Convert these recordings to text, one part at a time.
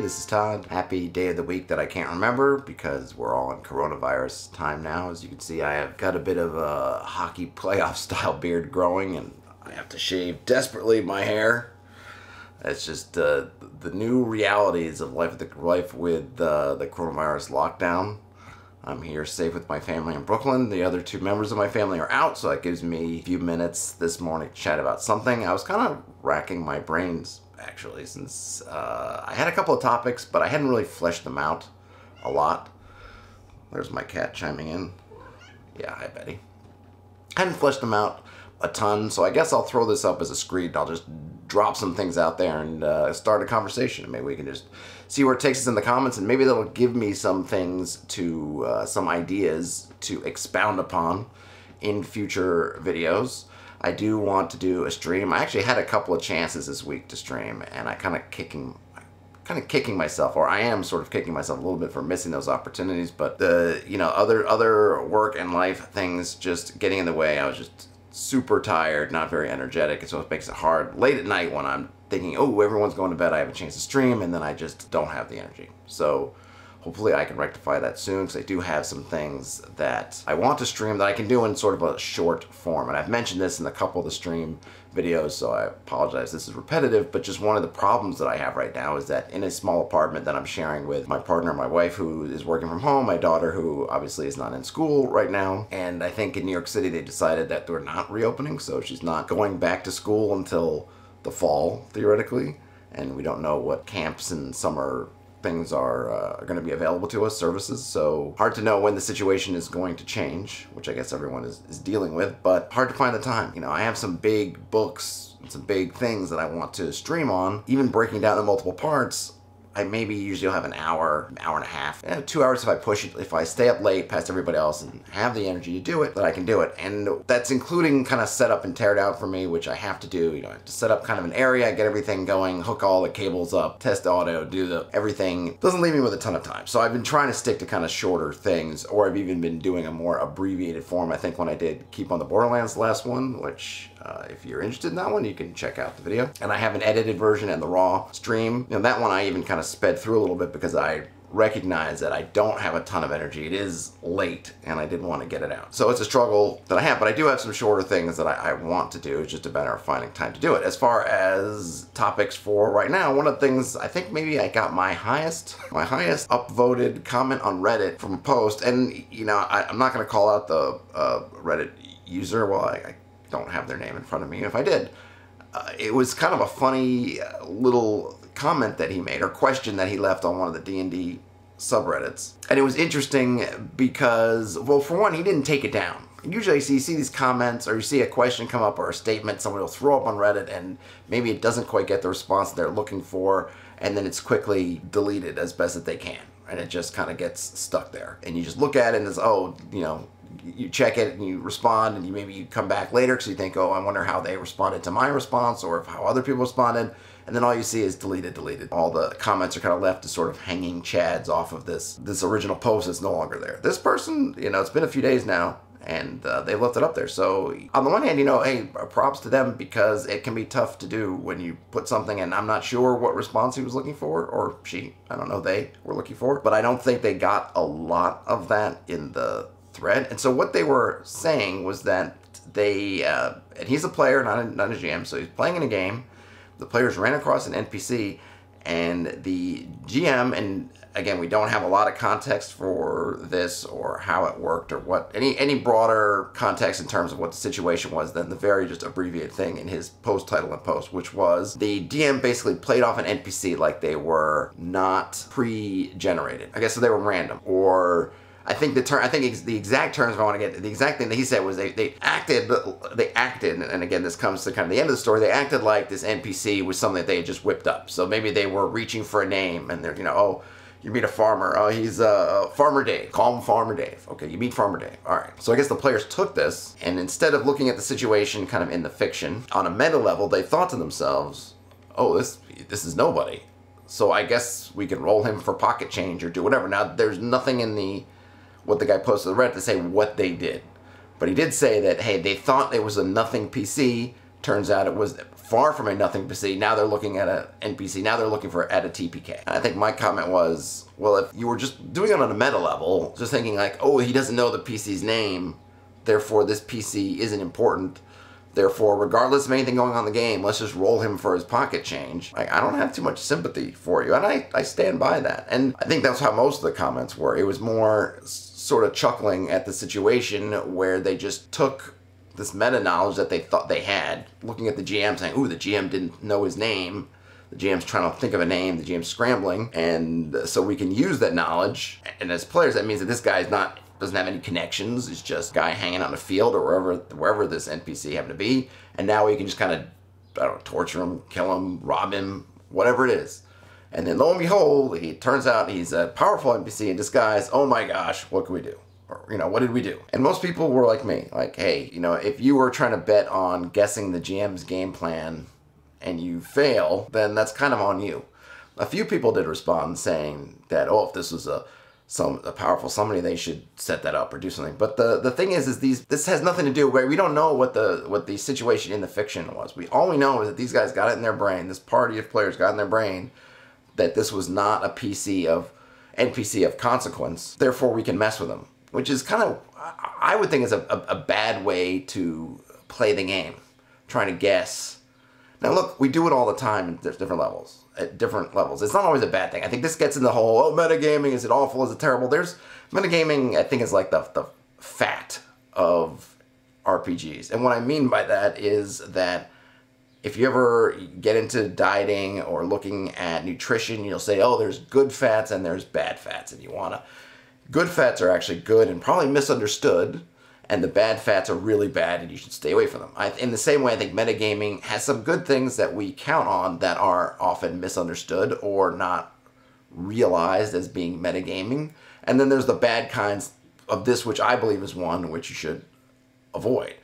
This is Todd. Happy day of the week that I can't remember because we're all in coronavirus time now. As you can see, I have got a bit of a hockey playoff style beard growing and I have to shave desperately my hair. It's just uh, the new realities of life, the life with uh, the coronavirus lockdown. I'm here safe with my family in Brooklyn. The other two members of my family are out, so that gives me a few minutes this morning to chat about something. I was kind of racking my brains, actually, since uh, I had a couple of topics, but I hadn't really fleshed them out a lot. There's my cat chiming in. Yeah, hi, Betty. I hadn't fleshed them out a ton, so I guess I'll throw this up as a screed. I'll just drop some things out there and uh, start a conversation. Maybe we can just see where it takes us in the comments, and maybe that'll give me some things to, uh, some ideas to expound upon in future videos. I do want to do a stream. I actually had a couple of chances this week to stream, and I kind of kicking kind of kicking myself, or I am sort of kicking myself a little bit for missing those opportunities. But the you know other other work and life things just getting in the way. I was just super tired, not very energetic, and so it makes it hard late at night when I'm thinking, oh, everyone's going to bed, I have a chance to stream, and then I just don't have the energy. So hopefully I can rectify that soon because I do have some things that I want to stream that I can do in sort of a short form. And I've mentioned this in a couple of the stream videos, so I apologize. This is repetitive, but just one of the problems that I have right now is that in a small apartment that I'm sharing with my partner, my wife who is working from home, my daughter who obviously is not in school right now, and I think in New York City they decided that they're not reopening, so she's not going back to school until the fall, theoretically, and we don't know what camps and summer things are, uh, are going to be available to us, services. So hard to know when the situation is going to change, which I guess everyone is, is dealing with, but hard to find the time. You know, I have some big books, some big things that I want to stream on, even breaking down in multiple parts. I maybe usually have an hour, hour and a half, eh, two hours if I push it. If I stay up late past everybody else and have the energy to do it, that I can do it. And that's including kind of set up and tear down for me, which I have to do. You know, I have to set up kind of an area, get everything going, hook all the cables up, test audio, do the everything. Doesn't leave me with a ton of time. So I've been trying to stick to kind of shorter things, or I've even been doing a more abbreviated form. I think when I did Keep on the Borderlands last one, which uh, if you're interested in that one, you can check out the video. And I have an edited version and the raw stream. Know, that one I even kind of sped through a little bit because I recognize that I don't have a ton of energy. It is late and I didn't want to get it out. So it's a struggle that I have, but I do have some shorter things that I, I, want to do. It's just a matter of finding time to do it. As far as topics for right now, one of the things I think maybe I got my highest, my highest upvoted comment on Reddit from a post. And you know, I, am not going to call out the uh, Reddit user. Well, I, I don't have their name in front of me. If I did, uh, it was kind of a funny uh, little comment that he made or question that he left on one of the D&D subreddits. And it was interesting because, well, for one, he didn't take it down. Usually see, you see these comments or you see a question come up or a statement somebody will throw up on Reddit and maybe it doesn't quite get the response they're looking for and then it's quickly deleted as best that they can. And it just kind of gets stuck there. And you just look at it and it's, oh, you know, you check it and you respond and you maybe you come back later because you think, oh, I wonder how they responded to my response or how other people responded. And then all you see is deleted, deleted. All the comments are kind of left as sort of hanging chads off of this this original post that's no longer there. This person, you know, it's been a few days now and uh, they left it up there. So on the one hand, you know, hey, props to them because it can be tough to do when you put something and I'm not sure what response he was looking for or she, I don't know, they were looking for, but I don't think they got a lot of that in the thread. And so what they were saying was that they, uh, and he's a player, not a, not a GM, so he's playing in a game. The players ran across an NPC, and the GM, and again, we don't have a lot of context for this or how it worked or what, any, any broader context in terms of what the situation was than the very just abbreviated thing in his post title and post, which was the DM basically played off an NPC like they were not pre-generated. I guess so they were random or I think the term, I think ex the exact terms I want to get, the exact thing that he said was they, they acted, they acted, and again, this comes to kind of the end of the story, they acted like this NPC was something that they had just whipped up. So maybe they were reaching for a name and they're, you know, oh, you meet a farmer. Oh, he's uh, Farmer Dave. Call him Farmer Dave. Okay, you meet Farmer Dave. All right. So I guess the players took this, and instead of looking at the situation kind of in the fiction, on a meta level, they thought to themselves, oh, this this is nobody. So I guess we can roll him for pocket change or do whatever. Now, there's nothing in the what the guy posted on Reddit to say what they did. But he did say that, hey, they thought it was a nothing PC. Turns out it was far from a nothing PC. Now they're looking at an NPC. Now they're looking for at a TPK. And I think my comment was, well, if you were just doing it on a meta level, just thinking like, oh, he doesn't know the PC's name, therefore this PC isn't important. Therefore, regardless of anything going on in the game, let's just roll him for his pocket change. Like, I don't have too much sympathy for you, and I, I stand by that. And I think that's how most of the comments were. It was more sort of chuckling at the situation where they just took this meta knowledge that they thought they had, looking at the GM saying, ooh, the GM didn't know his name. The GM's trying to think of a name, the GM's scrambling, and so we can use that knowledge. And as players, that means that this guy's not doesn't have any connections. It's just a guy hanging on a field or wherever wherever this NPC happened to be. And now we can just kind of I don't know, torture him, kill him, rob him, whatever it is. And then lo and behold, he turns out he's a powerful NPC in disguise. Oh my gosh, what can we do? Or, you know, what did we do? And most people were like me, like, hey, you know, if you were trying to bet on guessing the GM's game plan and you fail, then that's kind of on you. A few people did respond saying that, oh, if this was a some a powerful somebody, they should set that up or do something. But the the thing is, is these this has nothing to do. With we don't know what the what the situation in the fiction was. We all we know is that these guys got it in their brain. This party of players got in their brain that this was not a PC of NPC of consequence. Therefore, we can mess with them which is kind of, I would think is a, a, a bad way to play the game, trying to guess. Now, look, we do it all the time at different levels. At different levels, it's not always a bad thing. I think this gets in the whole oh metagaming is it awful is it terrible? There's metagaming. I think is like the the fat of RPGs, and what I mean by that is that if you ever get into dieting or looking at nutrition, you'll say, oh, there's good fats and there's bad fats, and you want to good fats are actually good and probably misunderstood, and the bad fats are really bad and you should stay away from them. I, in the same way, I think metagaming has some good things that we count on that are often misunderstood or not realized as being metagaming. And then there's the bad kinds of this, which I believe is one which you should avoid.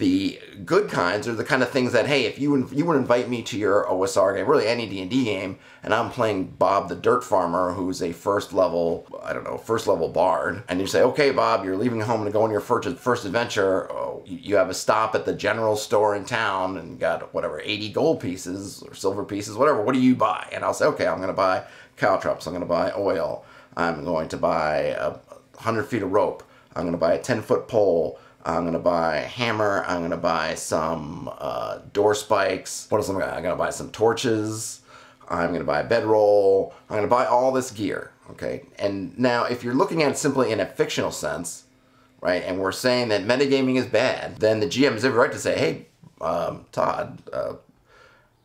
The good kinds are the kind of things that, hey, if you you would invite me to your OSR game, really any D&D game, and I'm playing Bob the Dirt Farmer, who's a first level, I don't know, first level bard, and you say, okay, Bob, you're leaving home to go on your first, first adventure. Oh, you have a stop at the general store in town and got whatever 80 gold pieces or silver pieces, whatever. What do you buy? And I'll say, okay, I'm going to buy caltrops. I'm going to buy oil. I'm going to buy a 100 feet of rope. I'm going to buy a 10 foot pole. I'm gonna buy a hammer. I'm gonna buy some uh, door spikes. What else am I gonna? I'm gonna buy some torches. I'm gonna buy a bedroll. I'm gonna buy all this gear. Okay. And now, if you're looking at it simply in a fictional sense, right, and we're saying that metagaming is bad, then the GM has every right to say, "Hey, um, Todd, uh,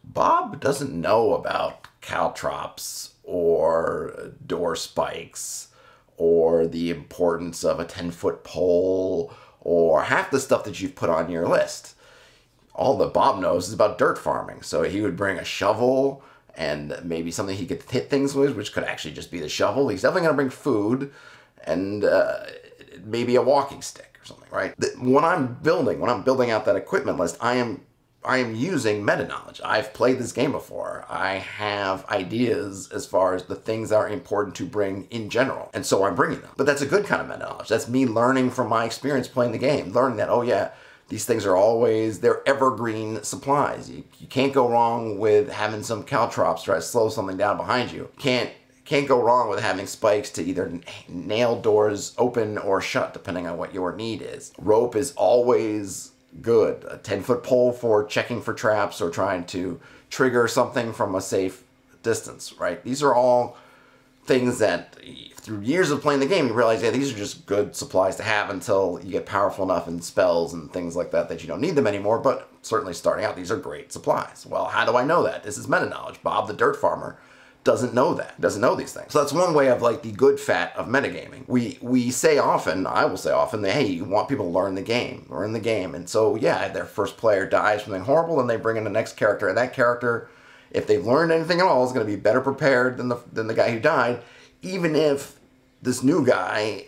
Bob doesn't know about caltrops or door spikes." Or the importance of a 10 foot pole or half the stuff that you've put on your list. All that Bob knows is about dirt farming. So he would bring a shovel and maybe something he could hit things with, which could actually just be the shovel. He's definitely going to bring food and uh, maybe a walking stick or something, right? When I'm building, when I'm building out that equipment list, I am I am using meta knowledge. I've played this game before. I have ideas as far as the things that are important to bring in general. And so I'm bringing them. But that's a good kind of meta knowledge. That's me learning from my experience playing the game, learning that, oh yeah, these things are always, they're evergreen supplies. You, you can't go wrong with having some caltrops try to slow something down behind you. Can't can't go wrong with having spikes to either nail doors open or shut, depending on what your need is. Rope is always good. A 10 foot pole for checking for traps or trying to trigger something from a safe distance, right? These are all things that through years of playing the game, you realize, yeah, these are just good supplies to have until you get powerful enough in spells and things like that that you don't need them anymore. But certainly starting out, these are great supplies. Well, how do I know that? This is meta knowledge. Bob the Dirt Farmer doesn't know that, doesn't know these things. So that's one way of like the good fat of metagaming. We we say often, I will say often, that hey, you want people to learn the game, learn the game. And so yeah, their first player dies from something horrible, and they bring in the next character, and that character, if they've learned anything at all, is going to be better prepared than the than the guy who died, even if this new guy,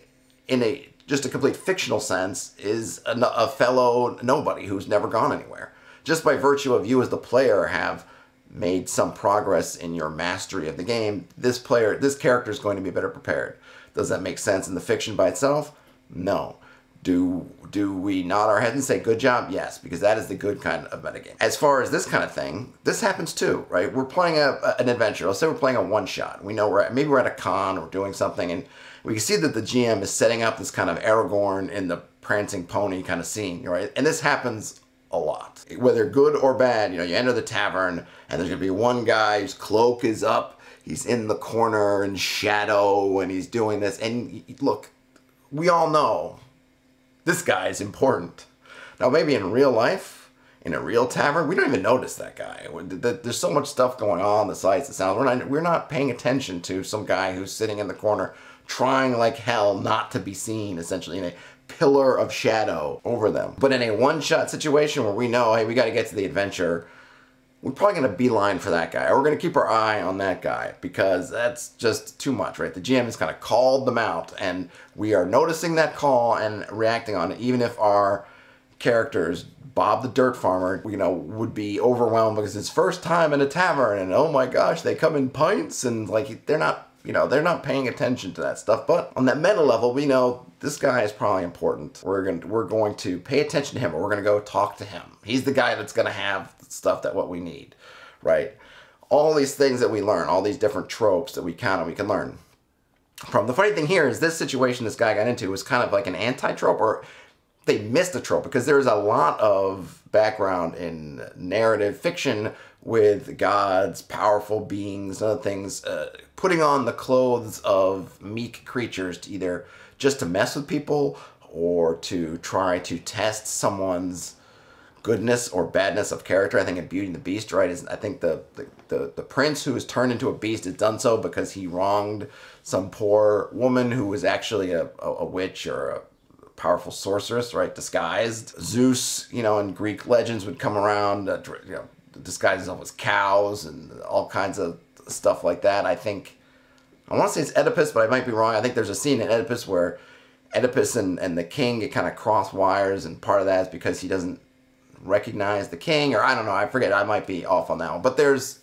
in a just a complete fictional sense, is a, a fellow nobody who's never gone anywhere. Just by virtue of you as the player have made some progress in your mastery of the game, this player, this character is going to be better prepared. Does that make sense in the fiction by itself? No. Do do we nod our heads and say good job? Yes, because that is the good kind of metagame. As far as this kind of thing, this happens too, right? We're playing a, an adventure. Let's say we're playing a one shot. We know we're at, maybe we're at a con or doing something, and we can see that the GM is setting up this kind of Aragorn in the prancing pony kind of scene, right? And this happens a lot. Whether good or bad, you know, you enter the tavern and there's gonna be one guy whose cloak is up, he's in the corner in shadow and he's doing this. And look, we all know this guy is important. Now, maybe in real life, in a real tavern, we don't even notice that guy. There's so much stuff going on, the sights, the sounds. We're not, we're not paying attention to some guy who's sitting in the corner trying like hell not to be seen, essentially, in a pillar of shadow over them. But in a one-shot situation where we know, hey, we got to get to the adventure, we're probably going to beeline for that guy. Or we're going to keep our eye on that guy because that's just too much, right? The GM has kind of called them out and we are noticing that call and reacting on it, even if our characters, Bob the Dirt Farmer, you know, would be overwhelmed because it's his first time in a tavern and oh my gosh, they come in pints and like they're not you know, they're not paying attention to that stuff. But on that meta level, we know this guy is probably important. We're going to, we're going to pay attention to him or we're going to go talk to him. He's the guy that's going to have stuff that what we need, right? All these things that we learn, all these different tropes that we kind of we can learn from. The funny thing here is this situation this guy got into was kind of like an anti-trope or they missed a trope because there's a lot of background in narrative fiction with gods, powerful beings, other things, uh, putting on the clothes of meek creatures to either just to mess with people or to try to test someone's goodness or badness of character. I think in Beauty and the Beast, right, is I think the, the, the, the prince who is turned into a beast has done so because he wronged some poor woman who was actually a, a, a witch or a powerful sorceress, right, disguised. Zeus, you know, in Greek legends would come around, uh, you know, disguise himself as cows and all kinds of stuff like that. I think, I want to say it's Oedipus, but I might be wrong. I think there's a scene in Oedipus where Oedipus and, and the king get kind of cross wires, and part of that is because he doesn't recognize the king, or I don't know, I forget, I might be off on that one. But there's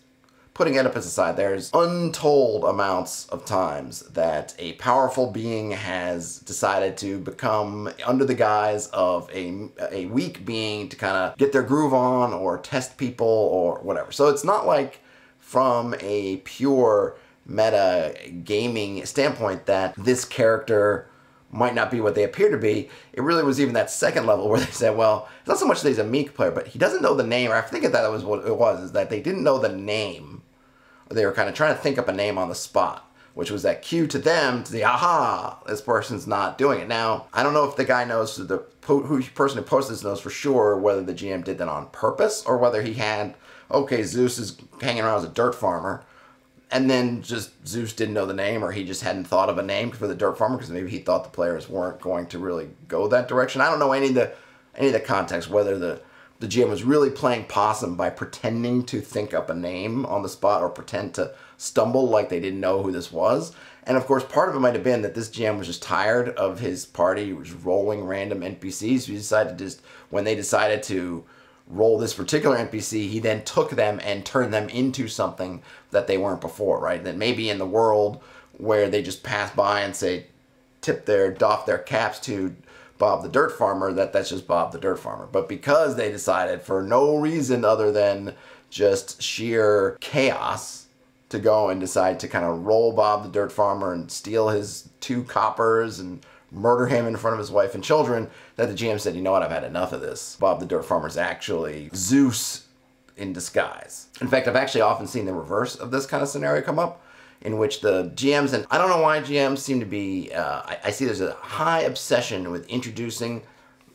putting Oedipus aside, there's untold amounts of times that a powerful being has decided to become under the guise of a, a weak being to kind of get their groove on or test people or whatever. So it's not like from a pure meta gaming standpoint that this character might not be what they appear to be. It really was even that second level where they said, well, it's not so much that he's a meek player, but he doesn't know the name, or I think that was what it was, is that they didn't know the name. They were kind of trying to think up a name on the spot, which was that cue to them to the, aha, this person's not doing it. Now, I don't know if the guy knows, the who, person who posted this knows for sure whether the GM did that on purpose or whether he had, okay, Zeus is hanging around as a dirt farmer, and then just Zeus didn't know the name or he just hadn't thought of a name for the dirt farmer because maybe he thought the players weren't going to really go that direction. I don't know any of the any of the context whether the the GM was really playing possum by pretending to think up a name on the spot or pretend to stumble like they didn't know who this was. And of course, part of it might have been that this GM was just tired of his party was rolling random NPCs. He decided to just, when they decided to roll this particular NPC, he then took them and turned them into something that they weren't before, right? That maybe in the world where they just pass by and say, tip their, doff their caps to Bob the Dirt Farmer, that that's just Bob the Dirt Farmer. But because they decided for no reason other than just sheer chaos to go and decide to kind of roll Bob the Dirt Farmer and steal his two coppers and murder him in front of his wife and children that the GM said, you know what, I've had enough of this. Bob the Dirt Farmer is actually Zeus in disguise. In fact, I've actually often seen the reverse of this kind of scenario come up in which the GMs, and I don't know why GMs seem to be, uh, I, I, see there's a high obsession with introducing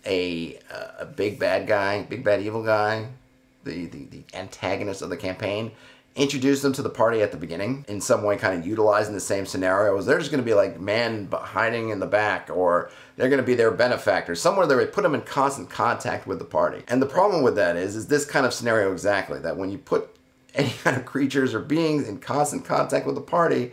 a, uh, a big bad guy, big bad evil guy, the, the, the antagonist of the campaign, introduce them to the party at the beginning in some way kind of utilizing the same scenarios. They're just going to be like men hiding in the back or they're going to be their benefactor. Somewhere they put them in constant contact with the party. And the problem with that is is this kind of scenario exactly that when you put any kind of creatures or beings in constant contact with the party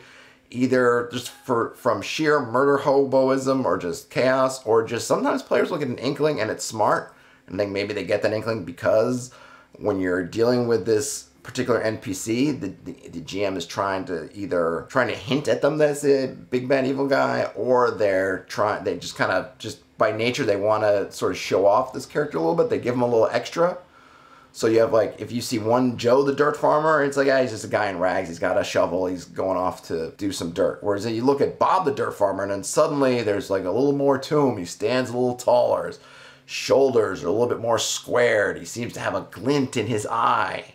either just for from sheer murder hoboism or just chaos or just sometimes players will get an inkling and it's smart and think maybe they get that inkling because when you're dealing with this particular NPC, the, the, the, GM is trying to either trying to hint at them that it's a big bad evil guy, or they're trying they just kind of just by nature they want to sort of show off this character a little bit. They give him a little extra. So you have like if you see one Joe the dirt farmer, it's like yeah, he's just a guy in rags. He's got a shovel. He's going off to do some dirt. Whereas you look at Bob the dirt farmer, and then suddenly there's like a little more to him. He stands a little taller. His shoulders are a little bit more squared. He seems to have a glint in his eye.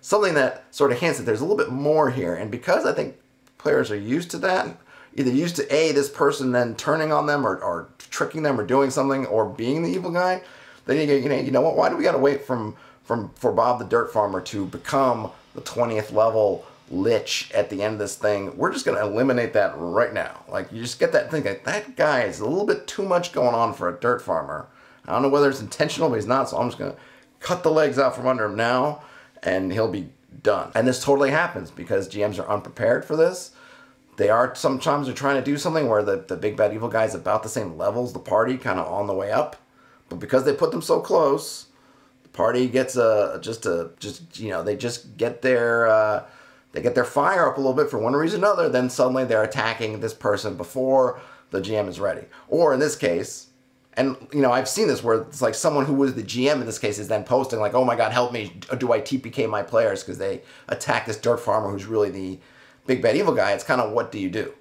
Something that sort of hints that there's a little bit more here. And because I think players are used to that, either used to a this person then turning on them or, or tricking them or doing something or being the evil guy, then you, you know you know what? Why do we got to wait from from for Bob the Dirt Farmer to become the 20th level lich at the end of this thing. We're just going to eliminate that right now. Like, you just get that thing, like, that guy is a little bit too much going on for a dirt farmer. I don't know whether it's intentional, but he's not, so I'm just going to cut the legs out from under him now, and he'll be done. And this totally happens because GMs are unprepared for this. They are sometimes they're trying to do something where the, the big bad evil guy is about the same level as the party, kind of on the way up. But because they put them so close, party gets a just a just you know they just get their uh, they get their fire up a little bit for one reason or another. Then suddenly they're attacking this person before the GM is ready. Or in this case, and you know I've seen this where it's like someone who was the GM in this case is then posting like, "Oh my God, help me! Do I TPK my players because they attack this dirt farmer who's really the big bad evil guy?" It's kind of what do you do?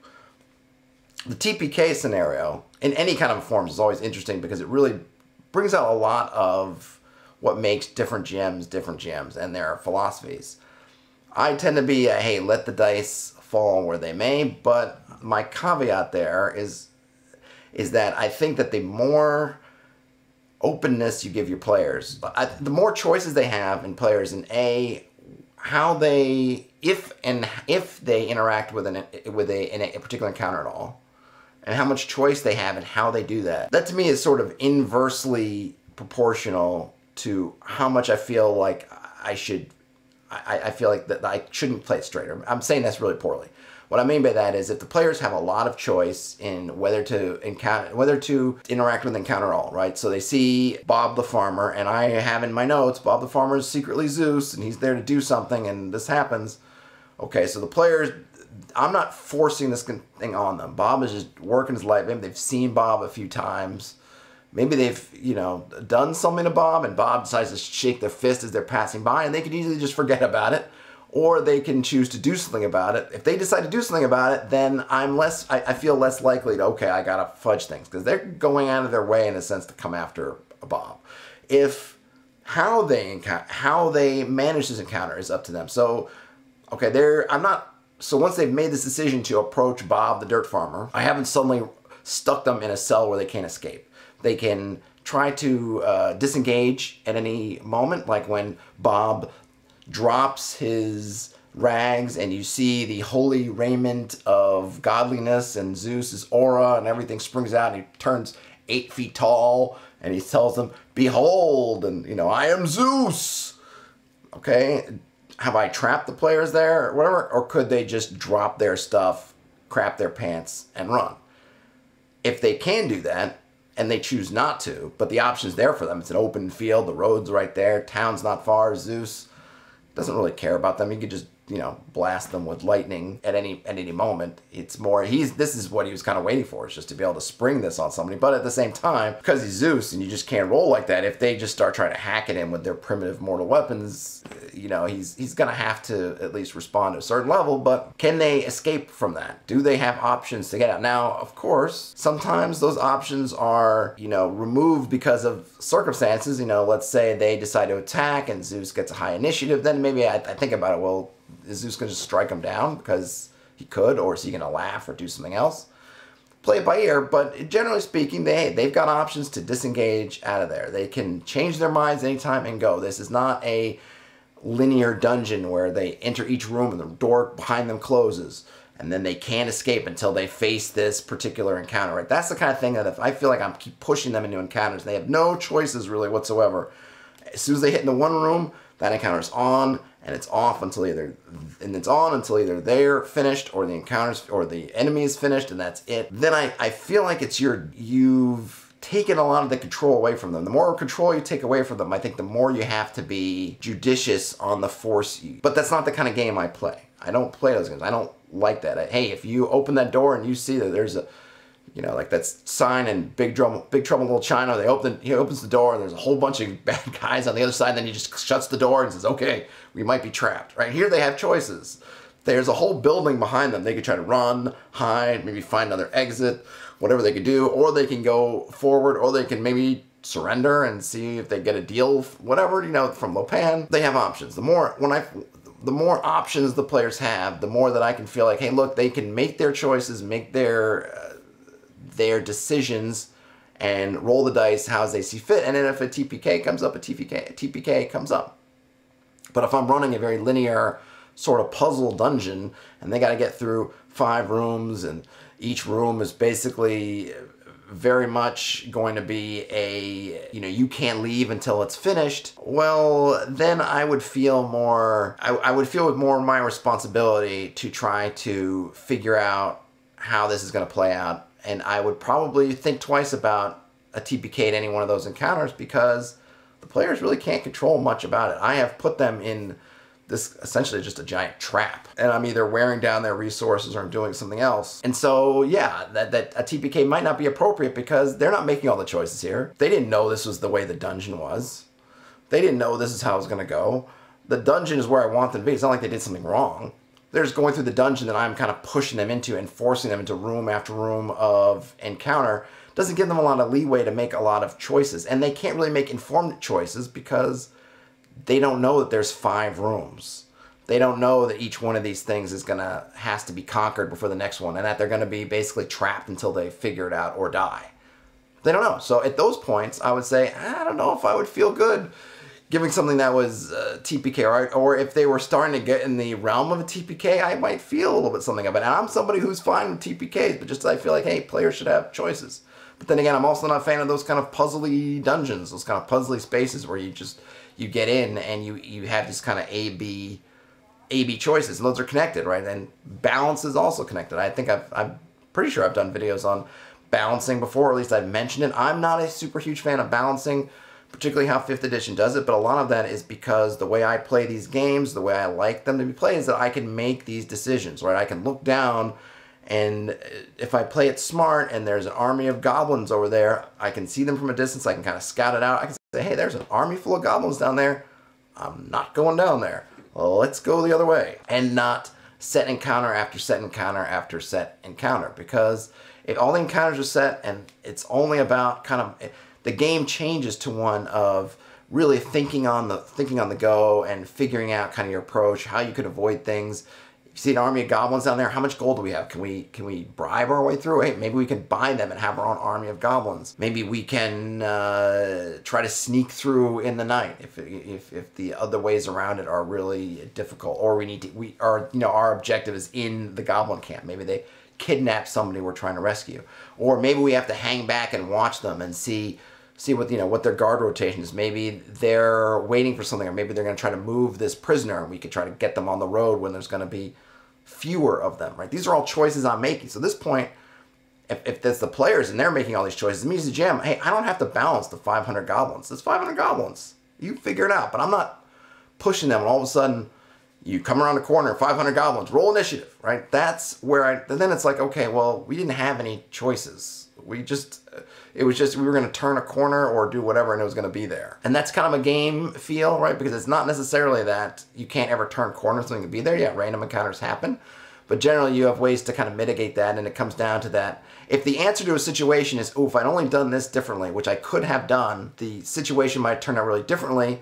The TPK scenario in any kind of forms is always interesting because it really brings out a lot of what makes different GMs different GMs and their philosophies. I tend to be a, hey, let the dice fall where they may, but my caveat there is is that I think that the more openness you give your players, I, the more choices they have in players, and a how they if and if they interact with an with a, in a particular encounter at all, and how much choice they have and how they do that. That to me is sort of inversely proportional to how much I feel like I should. I, I feel like that I shouldn't play it straight. I'm saying this really poorly. What I mean by that is if the players have a lot of choice in whether to encounter, whether to interact with encounter all, right? So they see Bob the farmer, and I have in my notes Bob the farmer is secretly Zeus, and he's there to do something, and this happens. Okay, so the players, I'm not forcing this thing on them. Bob is just working his life. Maybe they've seen Bob a few times maybe they've you know done something to Bob and Bob decides to shake their fist as they're passing by and they can easily just forget about it or they can choose to do something about it. If they decide to do something about it, then I'm less I, I feel less likely to okay, I gotta fudge things because they're going out of their way in a sense to come after Bob. If how they encounter how they manage this encounter is up to them. So okay, they're I'm not so once they've made this decision to approach Bob the dirt farmer, I haven't suddenly stuck them in a cell where they can't escape. They can try to uh, disengage at any moment, like when Bob drops his rags and you see the holy raiment of godliness and Zeus's aura and everything springs out and he turns eight feet tall and he tells them, Behold, and you know, I am Zeus. Okay, have I trapped the players there or whatever? Or could they just drop their stuff, crap their pants, and run? If they can do that, and they choose not to, but the option's there for them. It's an open field, the road's right there, town's not far, Zeus doesn't really care about them. He could just you know blast them with lightning at any at any moment. It's more he's this is what he was kind of waiting for is just to be able to spring this on somebody. But at the same time because he's zeus and you just can't roll like that if they just start trying to hack at him with their primitive mortal weapons you know he's he's gonna have to at least respond to a certain level. But can they escape from that? Do they have options to get out? Now of course sometimes those options are you know removed because of circumstances. You know let's say they decide to attack and zeus gets a high initiative then maybe i, I think about it well is Zeus going to strike him down because he could, or is he going to laugh or do something else? Play it by ear, but generally speaking, they they've got options to disengage out of there. They can change their minds anytime and go. This is not a linear dungeon where they enter each room and the door behind them closes and then they can't escape until they face this particular encounter. Right? That's the kind of thing that if I feel like I'm keep pushing them into encounters, they have no choices really whatsoever. As soon as they hit in the one room, that encounter is on and it's off until either and it's on until either they're finished or the encounters or the enemy is finished and that's it. Then i i feel like it's your you've taken a lot of the control away from them. The more control you take away from them i think the more you have to be judicious on the force you but that's not the kind of game i play. I don't play those games. I don't like that. I, hey if you open that door and you see that there's a you know, like that sign in Big Trouble, Big Trouble Little China. They open, he opens the door, and there's a whole bunch of bad guys on the other side. And then he just shuts the door and says, "Okay, we might be trapped." Right here, they have choices. There's a whole building behind them. They could try to run, hide, maybe find another exit, whatever they could do, or they can go forward, or they can maybe surrender and see if they get a deal, whatever you know, from Lo Pan. They have options. The more when I the more options the players have, the more that I can feel like, hey, look, they can make their choices, make their uh, their decisions, and roll the dice how they see fit. And then if a TPK comes up, a TPK a TPK comes up. But if I'm running a very linear sort of puzzle dungeon, and they got to get through five rooms, and each room is basically very much going to be a, you know, you can't leave until it's finished, well, then I would feel more, I, I would feel more my responsibility to try to figure out how this is going to play out. And I would probably think twice about a TPK at any one of those encounters because the players really can't control much about it. I have put them in this essentially just a giant trap. And I'm either wearing down their resources or I'm doing something else. And so, yeah, that, that a TPK might not be appropriate because they're not making all the choices here. They didn't know this was the way the dungeon was. They didn't know this is how it was to go. The dungeon is where I want them to be. It's not like they did something wrong. They're just going through the dungeon that I'm kind of pushing them into and forcing them into room after room of encounter. Doesn't give them a lot of leeway to make a lot of choices. And they can't really make informed choices because they don't know that there's five rooms. They don't know that each one of these things is gonna has to be conquered before the next one, and that they're gonna be basically trapped until they figure it out or die. They don't know. So at those points, I would say I don't know if I would feel good giving something that was uh, TPK, or, or if they were starting to get in the realm of a TPK, I might feel a little bit something of it. And I'm somebody who's fine with TPKs, but just I feel like, hey, players should have choices. But then again, I'm also not a fan of those kind of puzzly dungeons, those kind of puzzly spaces where you just you get in and you you have this kind of A B A B choices, and those are connected, right? And balance is also connected. I think I've I'm pretty sure I've done videos on balancing before, or at least I've mentioned it. I'm not a super huge fan of balancing, particularly how 5th edition does it, but a lot of that is because the way I play these games, the way I like them to be played, is that I can make these decisions, right? I can look down and if I play it smart and there's an army of goblins over there, I can see them from a distance. I can kind of scout it out. I can say, hey, there's an army full of goblins down there. I'm not going down there. Let's go the other way. And not set encounter after set encounter after set encounter. Because if all the encounters are set and it's only about kind of the game changes to one of really thinking on the thinking on the go and figuring out kind of your approach, how you could avoid things If you see an army of goblins down there. How much gold do we have? Can we can we bribe our way through? Hey, maybe we can buy them and have our own army of goblins. Maybe we can uh, try to sneak through in the night if, if if the other ways around it are really difficult, or we need to we are you know our objective is in the goblin camp. Maybe they kidnap somebody we're trying to rescue, or maybe we have to hang back and watch them and see see what you know what their guard rotation is. Maybe they're waiting for something, or maybe they're going to try to move this prisoner, and we could try to get them on the road when there's going to be fewer of them. Right? These are all choices I'm making. So this point, if, if that's the players and they're making all these choices, it means the jam. Hey, I don't have to balance the 500 goblins. It's 500 goblins. You figure it out. But I'm not pushing them, and all of a sudden you come around the corner, 500 goblins, roll initiative, right? That's where I, And then it's like, okay, well, we didn't have any choices. We just, it was just, we were going to turn a corner or do whatever and it was going to be there. And that's kind of a game feel, right? Because it's not necessarily that you can't ever turn corners, something to be there. Yeah, random encounters happen. But generally, you have ways to kind of mitigate that, and it comes down to that. If the answer to a situation is, oh, if I'd only done this differently, which I could have done, the situation might turn out really differently,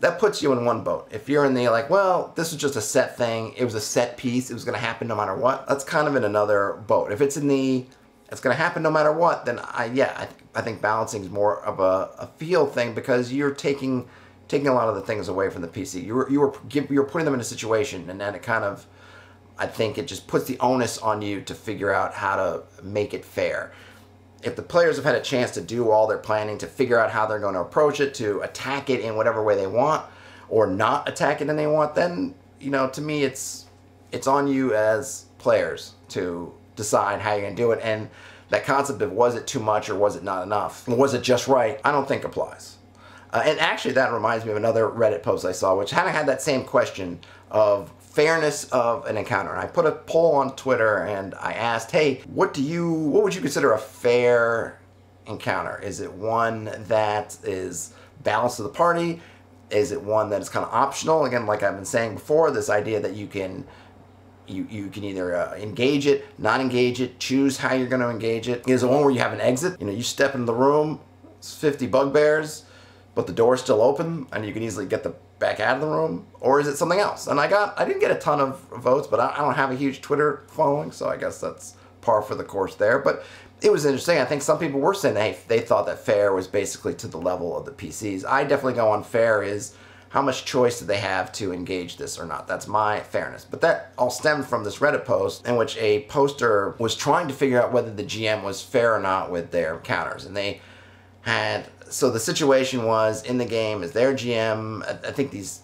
that puts you in one boat. If you're in the like, well, this was just a set thing, it was a set piece, it was going to happen no matter what, that's kind of in another boat. If it's in the it's going to happen no matter what, then I yeah, I, I think balancing is more of a, a feel thing because you're taking taking a lot of the things away from the PC. You were you were you're putting them in a situation, and then it kind of I think it just puts the onus on you to figure out how to make it fair. If the players have had a chance to do all their planning, to figure out how they're going to approach it, to attack it in whatever way they want, or not attack it in they want, then you know to me it's it's on you as players to decide how you're going to do it. And that concept of was it too much or was it not enough? Was it just right? I don't think applies. Uh, and actually, that reminds me of another Reddit post I saw, which kind of had that same question of fairness of an encounter. And I put a poll on Twitter and I asked, hey, what do you, what would you consider a fair encounter? Is it one that is balance to the party? Is it one that is kind of optional? Again, like I've been saying before, this idea that you can you, you can either uh, engage it, not engage it, choose how you're going to engage it. Is the one where you have an exit? You know, you step into the room, it's 50 bugbears, but the door's still open and you can easily get the back out of the room? Or is it something else? And I got, I didn't get a ton of votes, but I, I don't have a huge Twitter following, so I guess that's par for the course there. But it was interesting. I think some people were saying they, they thought that fair was basically to the level of the PCs. I definitely go on fair is how much choice do they have to engage this or not? That's my fairness. But that all stemmed from this Reddit post in which a poster was trying to figure out whether the GM was fair or not with their counters. And they had, so the situation was in the game is their GM, I, I think these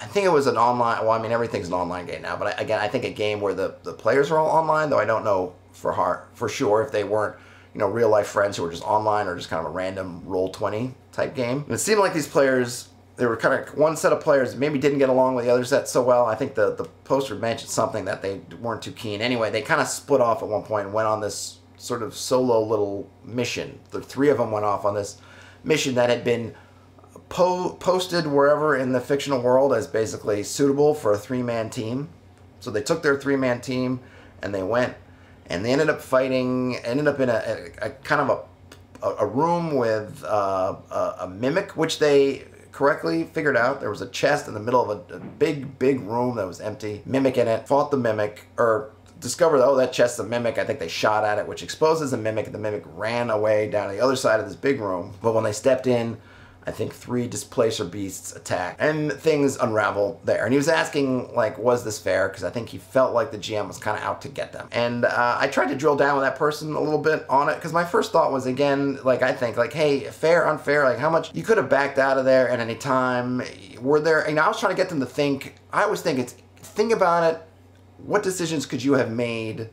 I think it was an online. Well, I mean, everything's an online game now. But again, I think a game where the, the players are all online, though I don't know for heart for sure if they weren't, you know, real life friends who were just online or just kind of a random Roll20 type game. And it seemed like these players, there were kind of one set of players maybe didn't get along with the other set so well. I think the the poster mentioned something that they weren't too keen. Anyway, they kind of split off at one point and went on this sort of solo little mission. The three of them went off on this mission that had been po posted wherever in the fictional world as basically suitable for a three-man team. So they took their three-man team and they went and they ended up fighting, ended up in a, a, a kind of a, a room with uh, a, mimic, which they correctly figured out. There was a chest in the middle of a, big, big room that was empty. Mimic in it, fought the mimic, or discovered, oh, that chest's a mimic. I think they shot at it, which exposes the mimic. The mimic ran away down the other side of this big room. But when they stepped in, I think three displacer beasts attack and things unravel there. And he was asking like, was this fair? Because I think he felt like the GM was kind of out to get them. And uh, I tried to drill down with that person a little bit on it because my first thought was again, like I think like, hey, fair, unfair, like how much you could have backed out of there at any time. Were there? and I was trying to get them to think. I was thinking, think about it. What decisions could you have made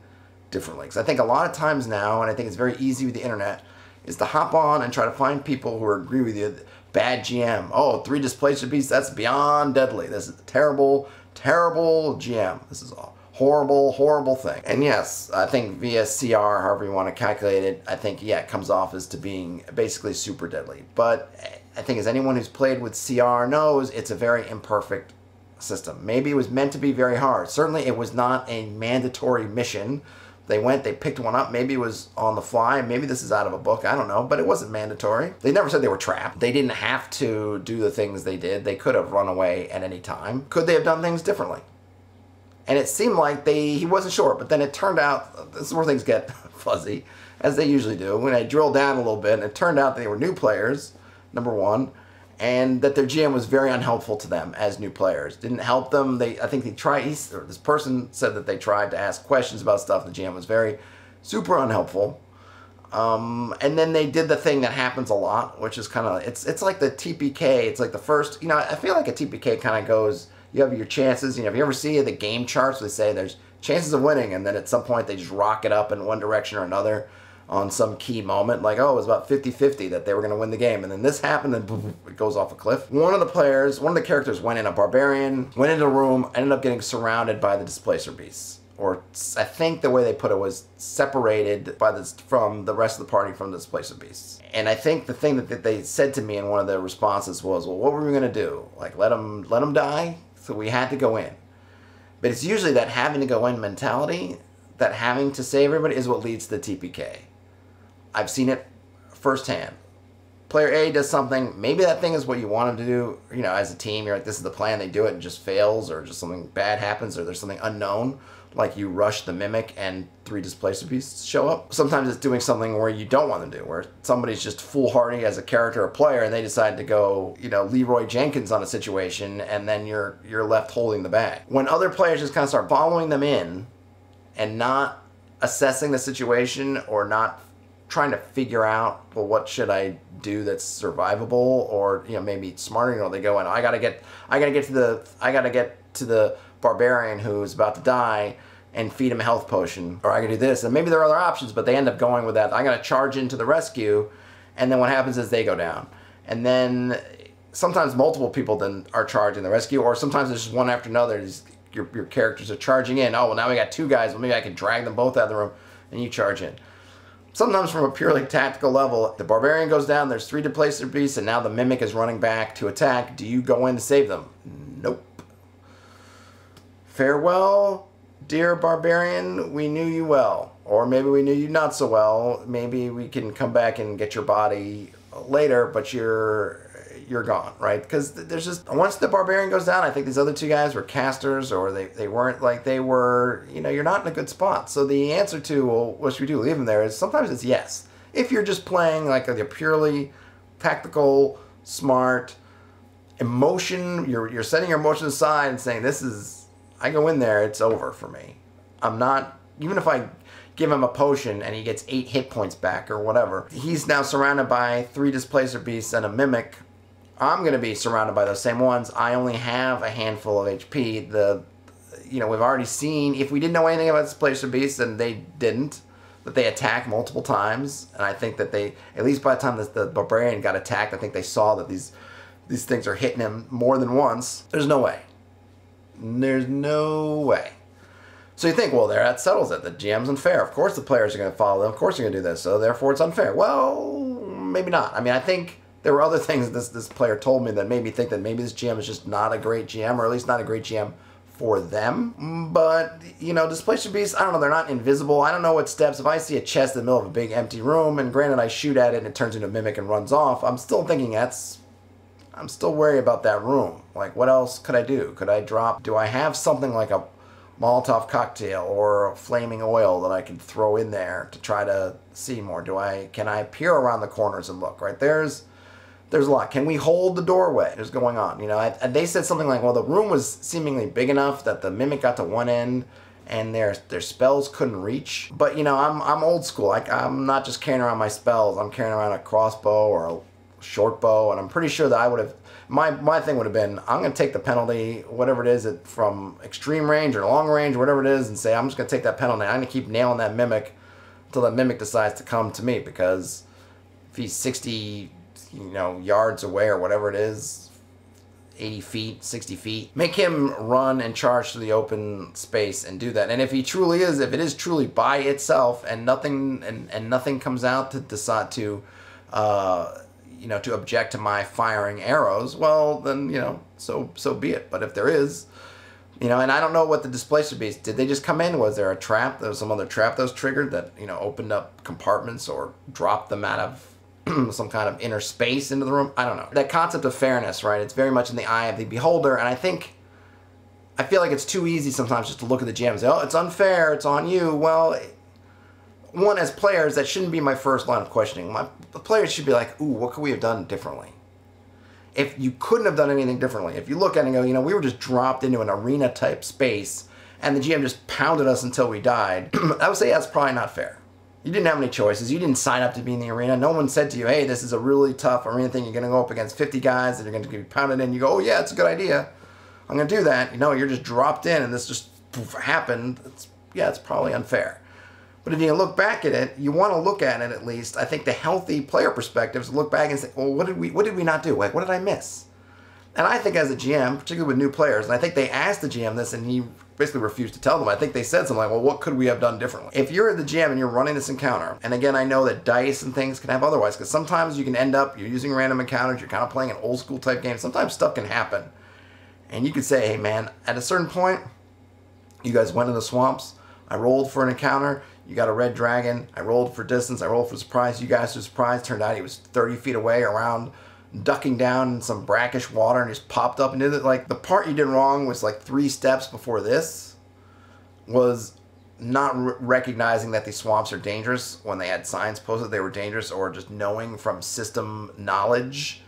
differently? Because I think a lot of times now, and I think it's very easy with the internet, is to hop on and try to find people who agree with you bad GM. Oh, three displacer beasts, that's beyond deadly. This is a terrible, terrible GM. This is a horrible, horrible thing. And yes, I think via CR, however you want to calculate it, I think, yeah, it comes off as to being basically super deadly. But eh, I think as anyone who's played with CR knows, it's a very imperfect system. Maybe it was meant to be very hard. Certainly it was not a mandatory mission they went, they picked one up. Maybe it was on the fly. Maybe this is out of a book. I don't know. But it wasn't mandatory. They never said they were trapped. They didn't have to do the things they did. They could have run away at any time. Could they have done things differently? And it seemed like they he wasn't sure. But then it turned out, this is where things get fuzzy, as they usually do. When I drilled down a little bit, and it turned out they were new players, number one and that their GM was very unhelpful to them as new players. Didn't help them. They, I think they tried. This person said that they tried to ask questions about stuff. The GM was very, super unhelpful. Um, and then they did the thing that happens a lot, which is kind of it's it's like the TPK. It's like the first. You know, I feel like a TPK kind of goes. You have your chances. You know, if you ever see the game charts, they say there's chances of winning, and then at some point they just rocket up in one direction or another on some key moment, like, oh, it was about 50-50 that they were going to win the game, and then this happened, and it goes off a cliff. One of the players, one of the characters went in, a barbarian, went into a room, ended up getting surrounded by the displacer beasts. Or I think the way they put it was separated by this from the rest of the party from the displacer beasts. And I think the thing that they said to me in one of their responses was, well, what were we going to do? Like, let them, let them die? So we had to go in. But it's usually that having to go in mentality, that having to save everybody is what leads to the TPK. I've seen it firsthand. Player A does something, maybe that thing is what you want them to do, you know, as a team, you're like, this is the plan, they do it and just fails, or just something bad happens, or there's something unknown, like you rush the Mimic and three Displacer Beasts show up. Sometimes it's doing something where you don't want them to do, where somebody's just foolhardy as a character or player, and they decide to go, you know, Leeroy Jenkins on a situation, and then you're, you're left holding the bag. When other players just kind of start following them in, and not assessing the situation or not trying to figure out well what should I do that's survivable or you know maybe smarter you know they go and I gotta get I gotta get to the I gotta get to the barbarian who's about to die and feed him a health potion or I can do this and maybe there are other options but they end up going with that I gotta charge into the rescue and then what happens is they go down and then sometimes multiple people then are charging the rescue or sometimes it's just one after another your, your characters are charging in. Oh, well, now we got two guys. Well, maybe I can drag them both out of the room and you charge in. Sometimes from a purely tactical level, the barbarian goes down, there's three displacer beasts, and now the mimic is running back to attack. Do you go in to save them? Nope. Farewell, dear barbarian, we knew you well. Or maybe we knew you not so well. Maybe we can come back and get your body later, but you're you're gone, right? Because there's just once the barbarian goes down, I think these other two guys were casters, or they, they weren't like they were. You know, you're not in a good spot. So the answer to well, what should we do? Leave them there is sometimes it's yes. If you're just playing like a, purely tactical, smart emotion, you're you're setting your emotions aside and saying this is I go in there, it's over for me. I'm not even if I give him a potion and he gets eight hit points back or whatever. He's now surrounded by three displacer beasts and a mimic I'm going to be surrounded by those same ones. I only have a handful of HP. The, you know, we've already seen, if we didn't know anything about this Displacer Beasts, and they didn't, that they attack multiple times. And I think that they, at least by the time the, the Barbarian got attacked, I think they saw that these, these things are hitting him more than once. There's no way. There's no way. So you think, well, there that settles it. The GM's unfair. Of course the players are going to follow them. Of course they're going to do this. So therefore it's unfair. Well, maybe not. I mean, I think there were other things this this player told me that made me think that maybe this GM is just not a great GM, or at least not a great GM for them. But you know, displacement beasts, I don't know, they're not invisible. I don't know what steps. If I see a chest in the middle of a big empty room, and granted I shoot at it and it turns into a mimic and runs off, I'm still thinking that's. I'm still worried about that room. Like, what else could I do? Could I drop? Do I have something like a Molotov cocktail or flaming oil that I can throw in there to try to see more? Do I can I peer around the corners and look? Right there's there's a lot. Can we hold the doorway? Is going on. You know, and they said something like, well, the room was seemingly big enough that the mimic got to one end and their their spells couldn't reach. But you know, I'm I'm old school. Like I'm not just carrying around my spells. I'm carrying around a crossbow or a short bow, and I'm pretty sure that I would have. My my thing would have been I'm gonna take the penalty, whatever it is, it, from extreme range or long range, whatever it is, and say I'm just gonna take that penalty. I'm gonna keep nailing that mimic until that mimic decides to come to me because if he's 60 you know, yards away or whatever it is, 80 feet, 60 feet. Make him run and charge to the open space and do that. And if he truly is, if it is truly by itself and nothing and, and nothing comes out to decide to uh, you know, to object to my firing arrows, well then, you know, so so be it. But if there is, you know, and I don't know what the displacer beast did. They just come in? Was there a trap? There was some other trap that was triggered that you know opened up compartments or dropped them out of some kind of inner space into the room. I don't know. That concept of fairness, right? It's very much in the eye of the beholder, and I think I feel like it's too easy sometimes just to look at the GM and say, "Oh, it's unfair. It's on you." Well, one as players, that shouldn't be my first line of questioning. My players should be like, "Ooh, what could we have done differently?" If you couldn't have done anything differently, if you look at it and go, you know, we were just dropped into an arena type space, and the GM just pounded us until we died, I would say that's probably not fair. You didn't have any choices. You didn't sign up to be in the arena. No one said to you, hey, this is a really tough arena thing. You're going to go up against 50 guys that are going to be pounded in. You go, oh, yeah, it's a good idea. I'm going to do that. You know, you're just dropped in and this just poof, happened. It's, yeah, it's probably unfair. But if you look back at it, you want to look at it at least. I think the healthy player perspectives look back and say, well, what did we what did we not do? Like, what did I miss? And I think as a GM, particularly with new players, and I think they asked the GM this and he basically refused to tell them. I think they said something like, well, what could we have done differently? If you're at the GM and you're running this encounter, and again, I know that dice and things can have otherwise, because sometimes you can end up, you're using random encounters, you're kind of playing an old school type game. Sometimes stuff can happen. And you could say, hey, man, at a certain point, you guys went in the swamps. I rolled for an encounter. You got a red dragon. I rolled for distance. I rolled for surprise. You guys were surprised. Turned out he was 30 feet away around ducking down in some brackish water and just popped up and did it. Like the part you did wrong was like three steps before this was not re- recognizing that these swamps are dangerous when they had signs posted they were dangerous or just knowing from system knowledge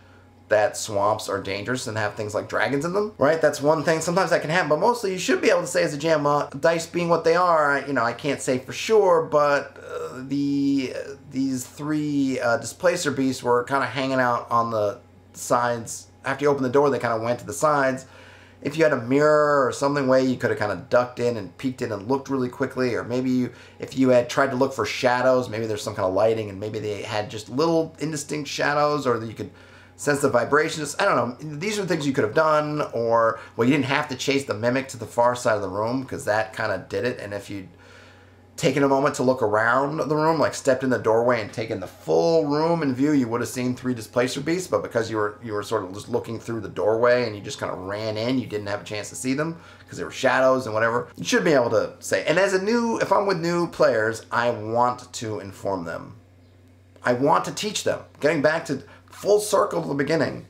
that swamps are dangerous and have things like dragons in them, right? That's one thing. Sometimes that can happen, but mostly you should be able to say as a GM, uh, dice being what they are, you know, I can't say for sure, but uh, the uh, these three uh, displacer beasts were kind of hanging out on the sides. After you open the door, they kind of went to the sides. If you had a mirror or something way you could have kind of ducked in and peeked in and looked really quickly, or maybe you, if you had tried to look for shadows, maybe there's some kind of lighting and maybe they had just little indistinct shadows, or you could sense the vibrations. I don't know. These are things you could have done, or well, you didn't have to chase the mimic to the far side of the room because that kind of did it. And if you'd taken a moment to look around the room, like stepped in the doorway and taken the full room in view, you would have seen three displacer beasts. But because you were you were sort of just looking through the doorway and you just kind of ran in, you didn't have a chance to see them because they were shadows and whatever. You should be able to say. And as a new, if I'm with new players, I want to inform them. I want to teach them. Getting back to full circle to the beginning.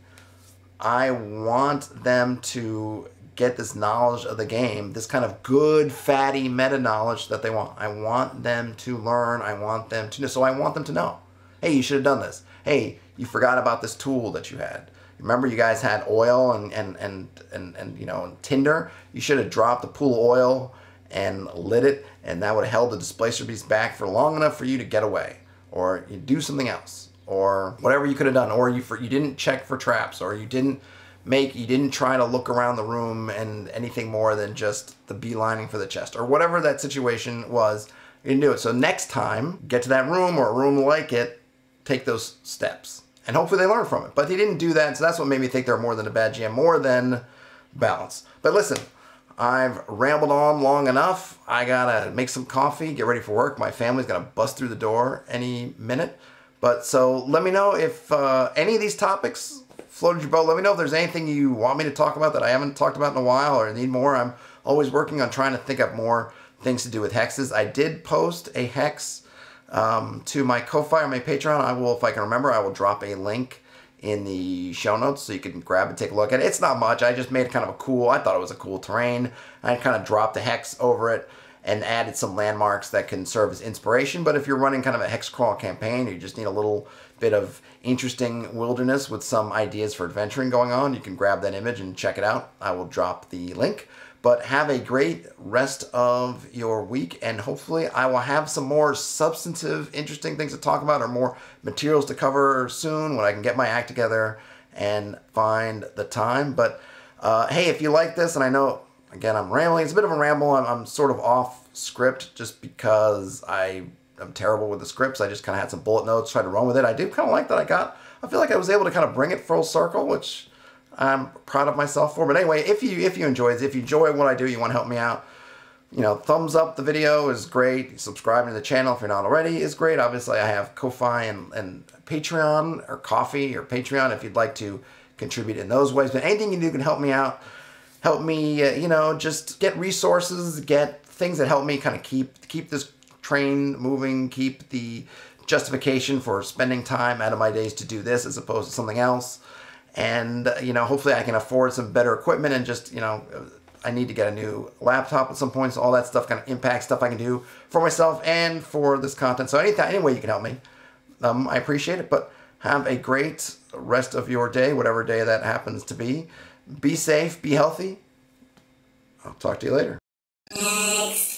I want them to get this knowledge of the game, this kind of good, fatty meta knowledge that they want. I want them to learn. I want them to know. So I want them to know. Hey, you should have done this. Hey, you forgot about this tool that you had. Remember, you guys had oil and and and and, and you know tinder. You should have dropped the pool of oil and lit it, and that would have held the displacer beast back for long enough for you to get away, or you do something else or whatever you could have done, or you for, you didn't check for traps, or you didn't make you didn't try to look around the room and anything more than just the beelining for the chest, or whatever that situation was. You didn't do it. So next time, get to that room or a room like it, take those steps, and hopefully they learn from it. But they didn't do that, so that's what made me think they're more than a bad GM, more than balance. But listen. I've rambled on long enough. I gotta make some coffee, get ready for work. My family's gonna bust through the door any minute. But so let me know if uh, any of these topics floated your boat. Let me know if there's anything you want me to talk about that I haven't talked about in a while or need more. I'm always working on trying to think up more things to do with hexes. I did post a hex um, to my Ko-Fi or my Patreon. I will, if I can remember, I will drop a link in the show notes so you can grab and take a look at it. It's not much. I just made kind of a cool, I thought it was a cool terrain. I kind of dropped the hex over it and added some landmarks that can serve as inspiration. But if you're running kind of a hex crawl campaign, you just need a little bit of interesting wilderness with some ideas for adventuring going on, you can grab that image and check it out. I will drop the link. But have a great rest of your week, and hopefully, I will have some more substantive, interesting things to talk about or more materials to cover soon when I can get my act together and find the time. But uh, hey, if you like this, and I know again, I'm rambling. It's a bit of a ramble. I'm, I'm sort of off script just because I am terrible with the scripts. I just kind of had some bullet notes, tried to run with it. I do kind of like that I got. I feel like I was able to kind of bring it full circle, which I'm proud of myself for. But anyway, if you if you enjoy it, if you enjoy what I do, you want to help me out. You know, thumbs up the video is great. Subscribing to the channel if you're not already is great. Obviously, I have Ko-Fi and, and Patreon or Ko-fi or Patreon if you'd like to contribute in those ways. But anything you do can help me out help me, uh, you know, just get resources, get things that help me kind of keep keep this train moving, keep the justification for spending time out of my days to do this as opposed to something else. And, uh, you know, hopefully I can afford some better equipment and just, you know, I need to get a new laptop at some point. So all that stuff kind of impacts stuff I can do for myself and for this content. So anything, any way you can help me, um, I appreciate it. But have a great rest of your day, whatever day that happens to be. Be safe, be healthy. I'll talk to you later. Next.